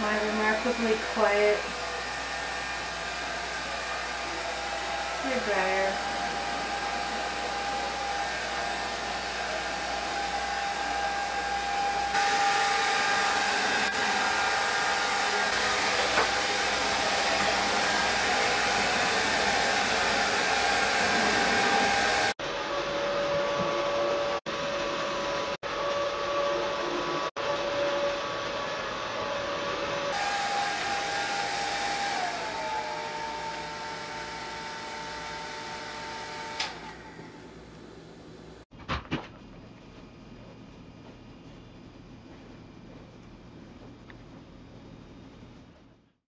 my remarkably quiet hair dryer.